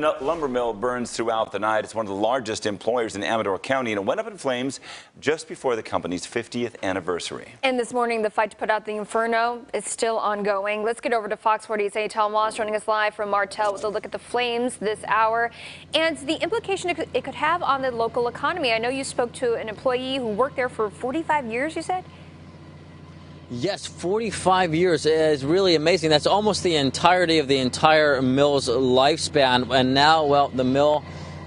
lumber mill burns throughout the night. It's one of the largest employers in Amador County and it went up in flames just before the company's 50th anniversary. And this morning, the fight to put out the inferno is still ongoing. Let's get over to Fox 40's Eytan Wallace joining us live from Martell with a look at the flames this hour and the implication it could have on the local economy. I know you spoke to an employee who worked there for 45 years, you said? Yes, 45 years is really amazing. That's almost the entirety of the entire mill's lifespan. And now, well, the mill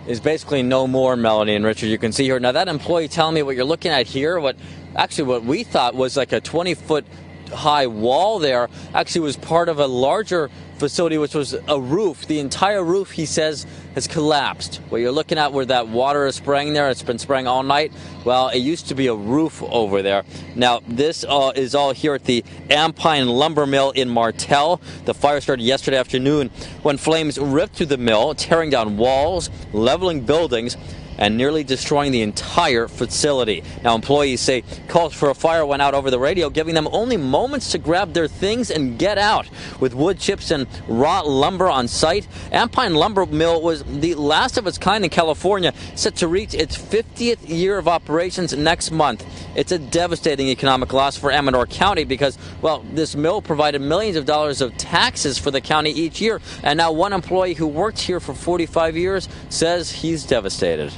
is basically no more, Melanie and Richard. You can see here. Now, that employee telling me what you're looking at here, what actually what we thought was like a 20 foot high wall there actually was part of a larger facility, which was a roof. The entire roof, he says, has collapsed. What you're looking at where that water is spraying there, it's been spraying all night. Well, it used to be a roof over there. Now, this uh, is all here at the Ampine Lumber Mill in Martell. The fire started yesterday afternoon when flames ripped through the mill, tearing down walls, leveling buildings, and nearly destroying the entire facility. Now, employees say calls for a fire went out over the radio, giving them only moments to grab their things and get out. With wood chips and raw lumber on site, Ampine Lumber Mill was the last of its kind in California, set to reach its 50th year of operations next month. It's a devastating economic loss for Amador County because, well, this mill provided millions of dollars of taxes for the county each year, and now one employee who worked here for 45 years says he's devastated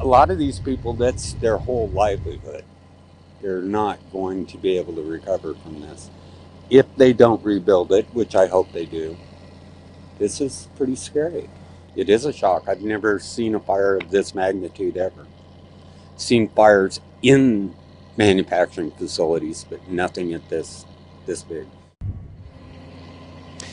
a lot of these people, that's their whole livelihood. They're not going to be able to recover from this. If they don't rebuild it, which I hope they do, this is pretty scary. It is a shock. I've never seen a fire of this magnitude ever. Seen fires in manufacturing facilities, but nothing at this this big.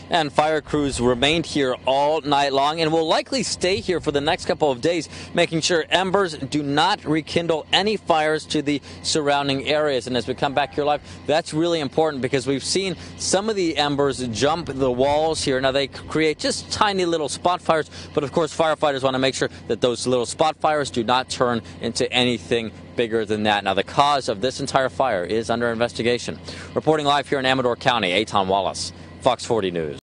And fire crews remained here all night long and will likely stay here for the next couple of days, making sure embers do not rekindle any fires to the surrounding areas. And as we come back here live, that's really important because we've seen some of the embers jump the walls here. Now they create just tiny little spot fires, but of course firefighters want to make sure that those little spot fires do not turn into anything bigger than that. Now the cause of this entire fire is under investigation. Reporting live here in Amador County, Eytan Wallace, Fox 40 News.